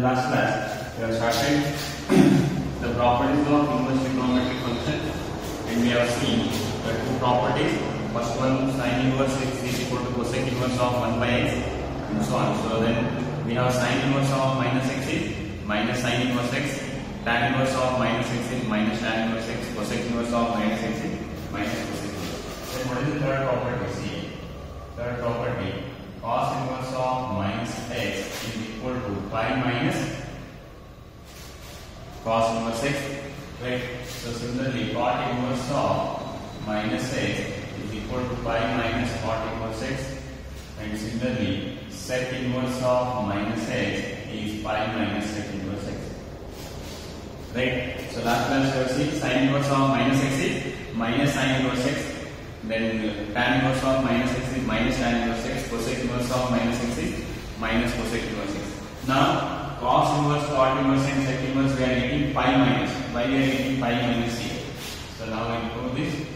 the last class, we have started the properties of inverse trigonometric function and we have seen the two properties. First one sine inverse x is equal to cosec inverse of 1 by x and so on. So then we have sine inverse of minus x is minus sine inverse x, tan inverse of minus x is minus tan inverse x, cosec inverse of minus x is minus cosec inverse. Then what is the third property? See, third property cos inverse of minus x is equal to pi minus cos inverse x right so similarly cot inverse of minus x is equal to pi minus cot inverse x. And similarly sec inverse of minus x is pi minus sec inverse x. Right? So last class we have seen sin inverse of minus x is minus sin inverse x. Then tan inverse of minus x is minus tan inverse x. Cosec inverse of minus x is minus cosec inverse x. Now cos inverse inverse and inverse we are getting pi minus why we are getting pi minus here so now I prove this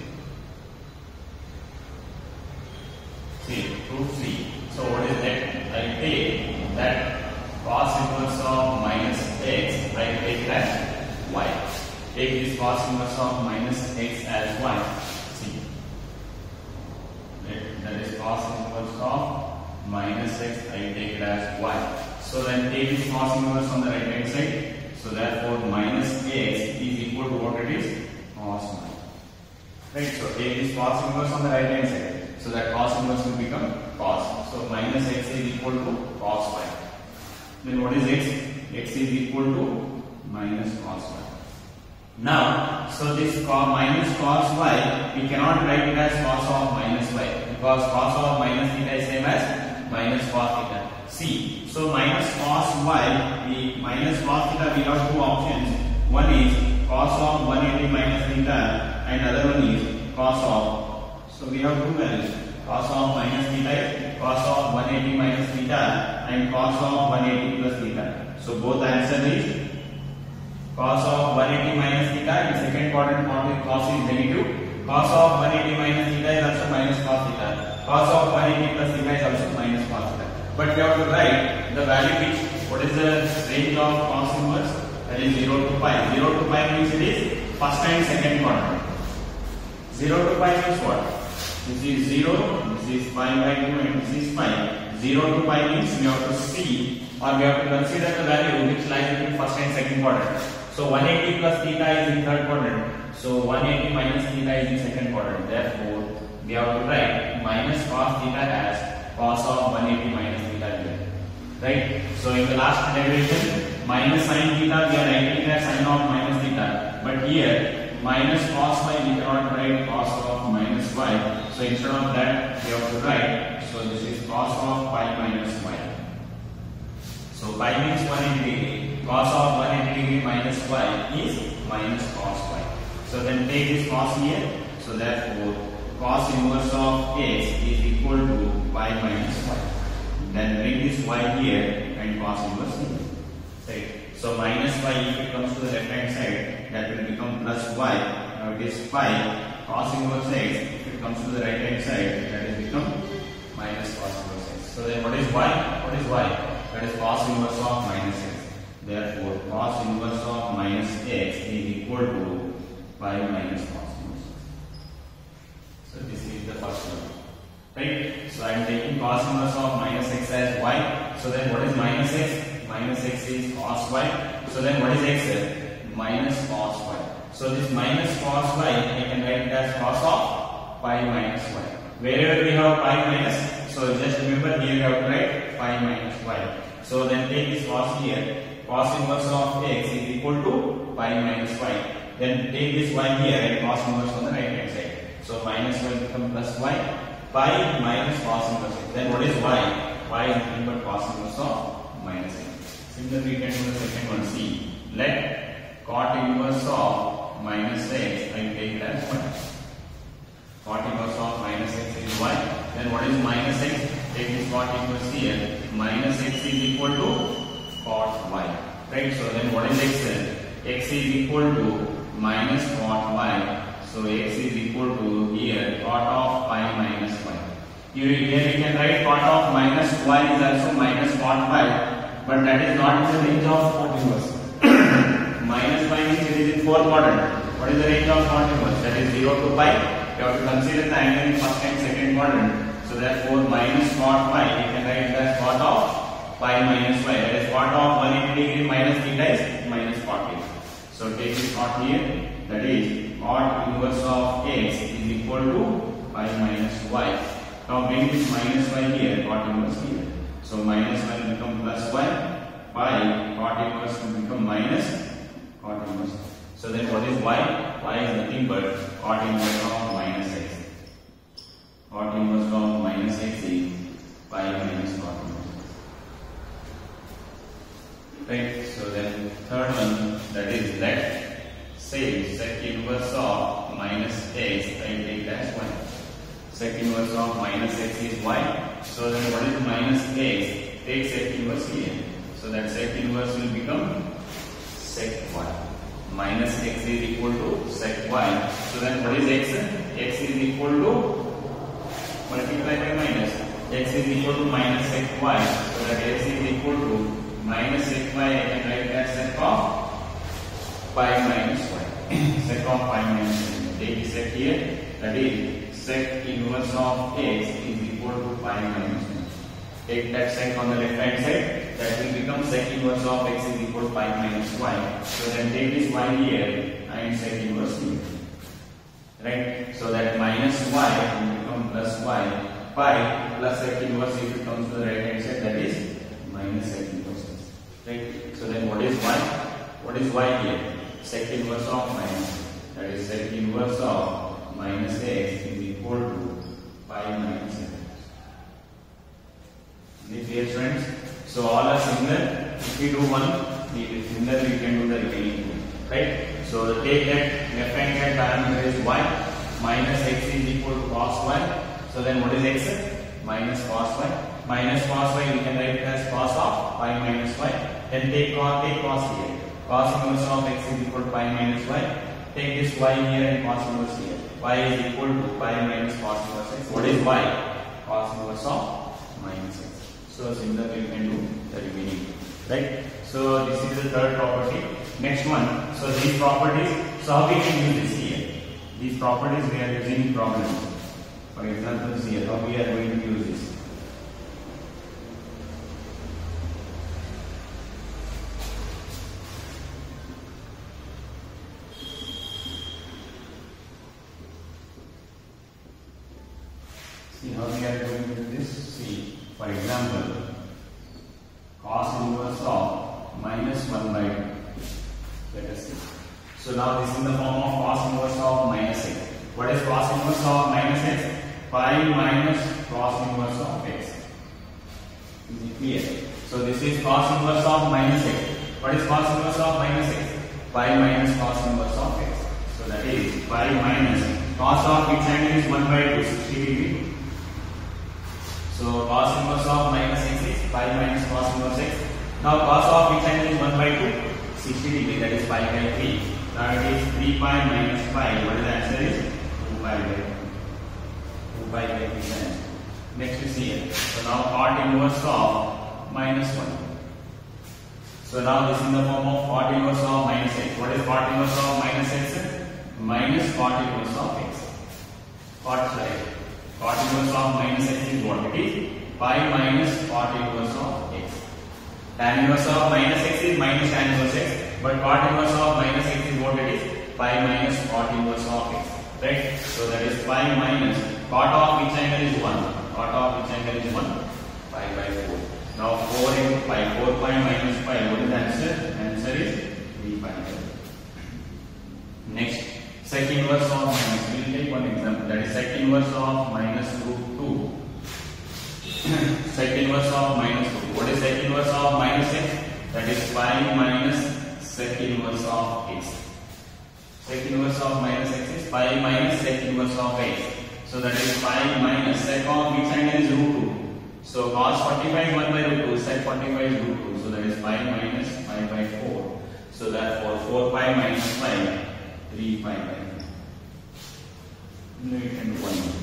so then take is cos inverse on the right hand side. So therefore minus x is equal to what it is? Cos minus. Right so take is cos inverse on the right hand side. So that cos inverse will become cos so minus x is equal to cos y then what is x? X is equal to minus cos y now so this cos minus cos y we cannot write it as cos of minus y because cos of minus theta is same as minus cos theta see so minus cos y we minus cos theta we have two options. One is cos of 180 minus theta and other one is cos of so we have two values. Cos of minus theta cos of 180 minus theta and cos of 180 plus theta. So both answer is cos of 180 minus theta in second quadrant cos is negative. Cos of 180 minus theta is also minus cos theta. Cos of 180 plus theta is also minus but we have to write the value which what is the range of cos inverse that is 0 to pi 0 to pi means it is first and second quadrant. 0 to pi means what? This is 0 this is pi by 2 and this is pi 0 to pi means we have to see or we have to consider the value which lies between first and second quadrant. So 180 plus theta is in third quadrant. So 180 minus theta is in second quadrant. Therefore we have to write minus cos theta as cos of 180 minus theta here. Right? So in the last derivation, minus sin theta we are writing as sin of minus theta. But here, minus cos y we cannot write cos of minus y. So instead of that, we have to write. So this is cos of pi minus y. So pi means 180 degree. Cos of 180 degree minus y is minus cos y. So then take this cos here. So therefore, cos inverse of x is equal to y minus y. Then bring this y here and cos inverse here. Right. So minus y if it comes to the left hand side that will become plus y. Now it is pi cos inverse x if it comes to the right hand side that will become minus cos inverse x. So then what is y? What is y? That is cos inverse of minus x. Therefore cos inverse of minus x is equal to pi minus cos. So this is the first one. Right? So I am taking cos inverse of minus x as y. So then what is minus x? Minus x is cos y. So then what is x? Minus cos y. So this minus cos y I can write it as cos of pi minus y. Wherever we have pi minus, so just remember here you have to write pi minus y. So then take this cos here. Cos inverse of x is equal to pi minus y. Then take this y here and cos inverse on the right hand side. So minus y become plus y. Pi minus cos inverse. Then what is y? y is nothing but cos inverse of minus x. Similarly, we can do the second one. See, let cot inverse of minus x, I take it as 1. Cot inverse of minus x is y. Then what is minus x? Take this cot inverse here. Minus x is equal to cot y. Right? So then what is x? x is equal to minus cot y. So x is equal to here cot of pi minus y. Here, here we can write cot of minus y is also minus cot pi but that is not in the range of inverse. minus pi means it is in fourth quadrant. What is the range of inverse? That is 0 to pi. You have to consider the angle in first and second quadrant. So therefore minus cot pi, you can write as cot of pi minus pi. That is cot of 180 degree minus theta is minus 40. So take this cot here. That is cot inverse of x is equal to pi minus y. Now bring this minus y here, cot inverse here. So minus y will become plus y. Pi cot inverse become minus cot inverse. So then what is y? y is nothing but cot inverse of minus x. Cot inverse of minus x is pi minus cot inverse. Right. So then third one that is let say sec inverse of minus x I take as 1. Sec inverse of minus x is y. So then what is minus x? Take sec inverse here. So that sec inverse will become sec y. Minus x is equal to sec y. So then what is x? x is equal to multiply by minus. x is equal to minus sec y. So that x is equal to minus sec y. I can write as sec of pi minus y. sec of pi minus y. Take sec here. That is sec inverse of x is equal to pi minus y. Take that sec on the left hand side. That will become sec inverse of x is equal to pi minus y. So then take this y here and sec inverse here. Right? So that minus y will become plus y. Pi plus sec inverse if it comes to the right hand side that is minus sec inverse. Right? So then what is y? What is y here? Sec inverse of minus. That is sec inverse of minus x is equal to pi minus x. It clear friends? So all are similar. If we do one, it is similar, we can do the remaining two. Right? So take that left hand parameter is y minus x is equal to cos y. So then what is x? Minus cos y. Minus cos y we can write it as cos of pi minus y. Then take cos, take cos here. Cos inverse of x is equal to pi minus y. Take this y here and cos inverse here. y is equal to pi minus cos inverse x. What is y? Cos inverse of minus x. So similarly you can do the remaining. Right? So this is the third property. Next one. So these properties. So how we can use this here? These properties we are using in problems. For example, here how we are going to use this. See how we are going to do this? See, for example, cos inverse of minus 1 by 2. Let us see. So now this is in the form of cos inverse of minus x. What is cos inverse of minus x? Pi minus cos inverse of x. Is it clear? So this is cos inverse of minus x. What is cos inverse of minus x? Pi minus cos inverse of x. So that is pi minus cos of which angle is 1 by 2, 60 degree. So cos inverse of minus x is pi minus cos inverse x. Now cos of which angle is 1 by 2? 60 degree that is pi by 3. Now it is 3 pi minus pi. What is the answer is? 2 pi by 2. 2 pi by 3 Next is here. So now cot inverse of minus 1. So now this is the form of cot inverse of minus x. What is cot inverse of minus x? Minus cot inverse of x. Cot side. Cot inverse of minus x is what it is? Pi minus cot inverse of x. Tan inverse of minus x is minus tan inverse x. But cot inverse of minus x is what it is? Pi minus cot inverse of x. Right? So that is pi minus cot of which angle is 1? Cot of which angle is 1? Pi by 4. Now 4 into pi. 4 pi minus pi. What is the answer? Answer is 3 pi Next, sec inverse of minus. We will take one example. That is sec inverse of minus root 2. sec inverse of minus 2. What is sec inverse of minus x? That is pi minus sec inverse of x sec inverse of minus x is pi minus sec inverse of x. So that is pi minus sec of which angle is root 2. So cos 45 is 1 by root 2, sec 45 is root 2. So that is pi minus pi by 4. So therefore 4 pi minus minus pi 3 pi by 4. Now you can do 1.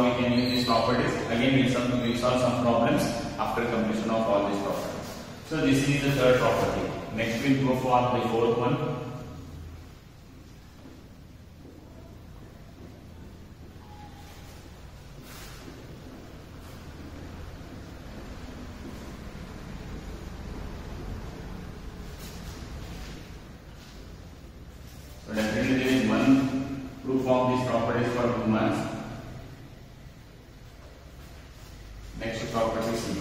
How we can use these properties. Again solve, we'll solve some problems after completion of all these properties. So this is the third property. Next we'll go for the fourth one. So definitely there is one proof of these properties for two marks. Next property C.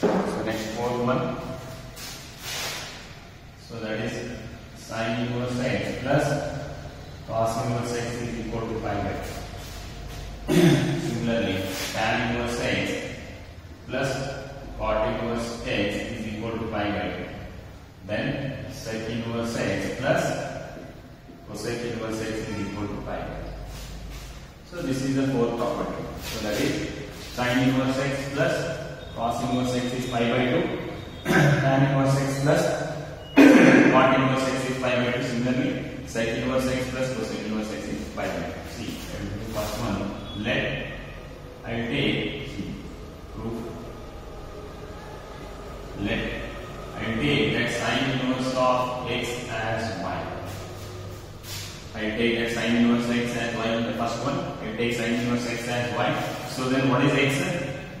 So next fourth one. So that is sine inverse x plus cos inverse x is equal to pi by. Similarly, tan inverse x plus cot inverse x is equal to pi by. Then sec inverse x plus cosec inverse x is equal to pi by. So this is the fourth property. So that is sin inverse x plus cos inverse x is pi by 2, tan inverse x plus cot inverse x is pi by 2. Similarly, sec inverse x plus cosec inverse x is pi by 2. See, I will first one. Let I take see, proof. Let I take that sin inverse of x as y. I take that sin inverse x as y in the first one. I take sin inverse x as y. So then what is x?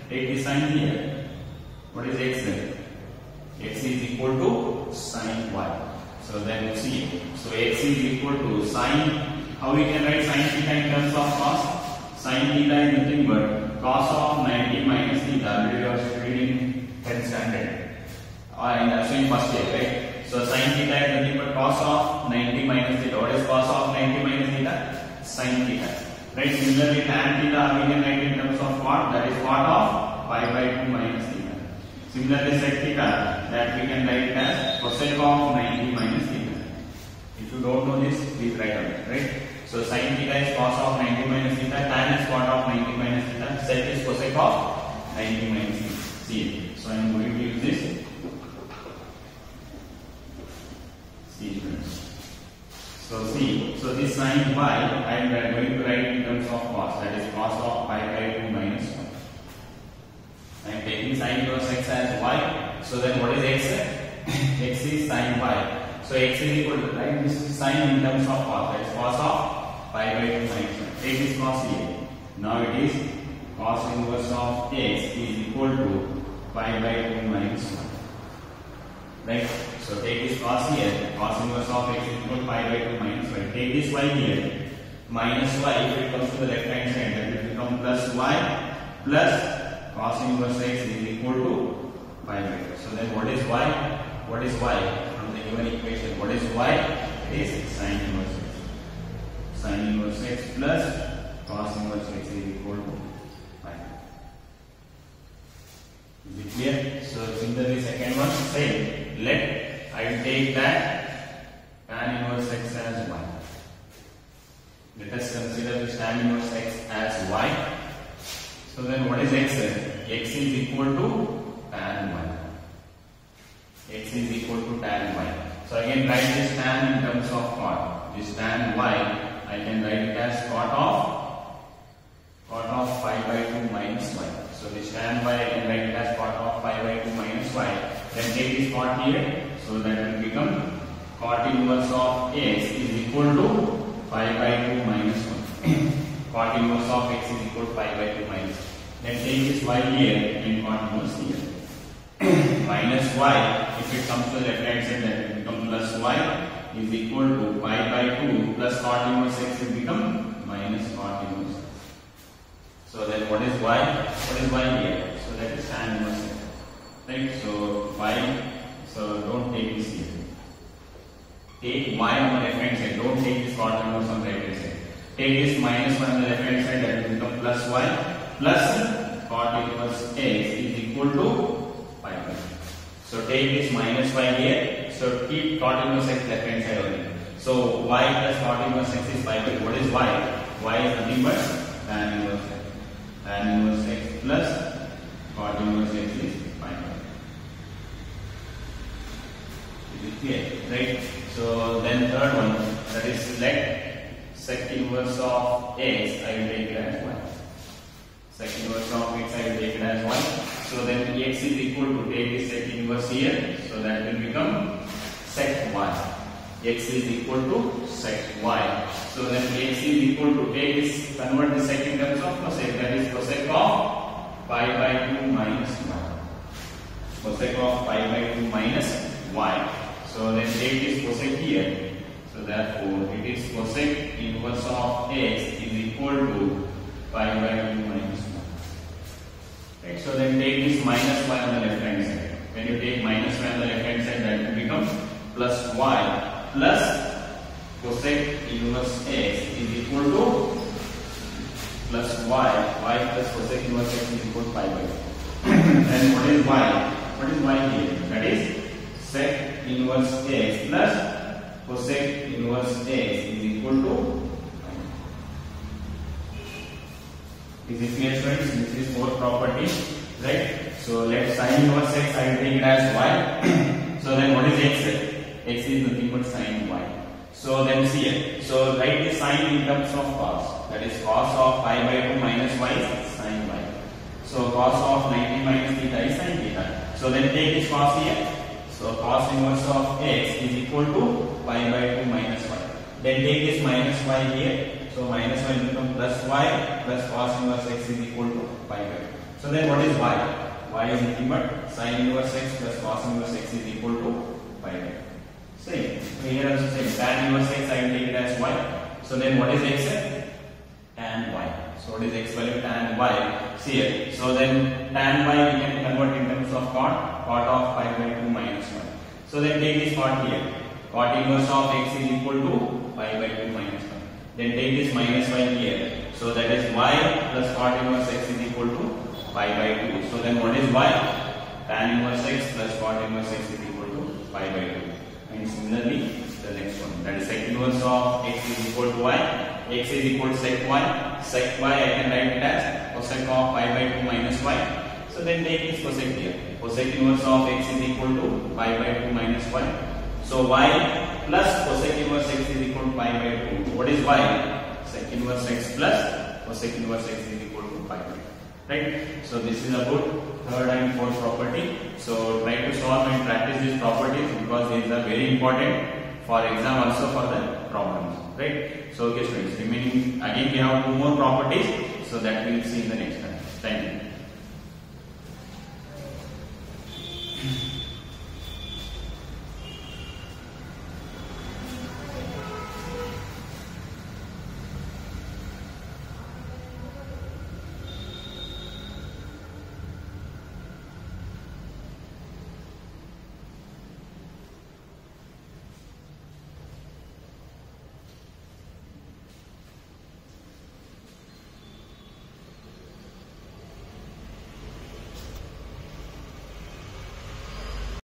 Take the sign here. What is x equal to sin. How we can write sin theta in terms of cos? Sin theta is nothing but cos of 90 minus theta. You are in 10th standard. Or in, so in first year, right? So sin theta is nothing but cos of 90 minus theta. What is cos of 90 minus theta? Sin theta. Right? Similarly, tan theta we can write in terms of what? That is cot of pi by 2 minus theta. Similarly, sec theta that we can write as cosec of 90 minus you don't know this, please write down. Right? So sin theta is cos of 90 minus theta. Tan is cot of 90 minus theta. Sec is cosec of 90 minus theta. So I am going to use this. See. So see, so this sin y I am going to write in terms of cos, that is cos of pi by 2 minus 1. I am taking sin inverse x as y. So then what is x? x is sin y. So x is equal to write this sine in terms of cos, that is cos of pi by 2 minus 1. Take this cos here. Now it is cos inverse of x is equal to pi by 2 minus 1. Right? So take this cos here, cos inverse of x is equal to pi by 2 minus y. Take this y here, minus y, if it comes to the left hand side, that will become plus y plus cos inverse x is equal to pi by 2. So then what is y? What is y from the given equation? What is y? It is sine inverse x. Sin inverse x plus cos inverse x is equal to pi. Is it clear? So similarly second one, same. Let I take that tan inverse x as y. Let us consider this tan inverse x as y. So then what is x? x is equal to tan y. x is equal to tan y. So again write this tan in terms of cot. This tan y I can write it as cot of cot of pi by 2 minus y. So this tan y I can write it as cot of pi by 2 minus y. Then take this cot here. So that will become cot inverse of x is equal to pi by 2 minus 1. cot inverse of x is equal to pi by 2 minus. Then take this y here and cot inverse here. minus y, if it comes to the left hand side, that will become plus y is equal to pi by 2 plus cot inverse x will become minus cot inverse. So then what is y? What is y here? So that is tan inverse x. Right? So y, so don't take this here. Take y on the left hand side, don't take this cot inverse on the right hand side. Take this minus 1 on the left hand side, that will become plus y plus cot inverse x is equal to. So take this minus y here. So keep cot inverse x left hand side only. So y plus cot inverse x is pi by 2. What is y? y is nothing but tan inverse x. Tan inverse x plus cot inverse x is pi by 2. Is it clear? Right? So then third one that is let sec inverse of x I will take it as y. Sec inverse of x I will take it as y. So then x is equal to take the sec inverse here. So that will become sec y. x is equal to sec y. So then x is equal to take this convert the sec in terms of cosec that is cosec of pi by 2 minus y. Cosec of pi by 2 minus y. So then take this cosec here. So therefore it is cosec inverse of x is equal to pi by 2 minus 1. Right, so then take this minus y on the left hand side. When you take minus y on the left hand side, that will become plus y plus cosec inverse x is equal to plus y. y plus cosec inverse x is equal to pi by 2. and what is y? What is y here? That is sec inverse x plus cosec inverse x is equal to Is friends? This is fourth property, right? So let sin inverse x I take it as y. so then what is x? x is nothing but sin y. So then see it. So write the sine in terms of cos. That is cos of pi by 2 minus y is sin y. So cos of 90 minus theta is sin theta. So then take this cos here. So cos inverse of x is equal to pi by 2 minus y. Then take this minus y here. So minus y plus y plus cos inverse x is equal to pi by 2. So then what is y? y is nothing but sin inverse x plus cos inverse x is equal to pi by 2. Same. So here also same. Tan inverse x I will take it as y. So then what is x? Tan y. So what is x value? Tan y. See here. So then tan y we can convert in terms of cot. Cot of pi by 2 minus 1. So then take this cot here. Cot inverse of x is equal to pi by 2 minus 1. Then take this minus y here. So that is y plus cot inverse x is equal to pi by 2. So then what is y? Tan inverse x plus cot inverse x is equal to pi by 2. And similarly, the next one. That is sec inverse of x is equal to y. x is equal to sec y. Sec y I can write it as cosec of pi by 2 minus y. So then take this cosec here. Cosec inverse of x is equal to pi by 2 minus y. So y plus cosec inverse x is equal to pi by 2. What is y? Sec inverse x plus cosec inverse x is equal to pi by 2. Right? So this is about third and fourth property. So try to solve and practice these properties because these are very important for exam also for the problems. Right? So okay students, remaining again we have two more properties. So that we will see in the next class.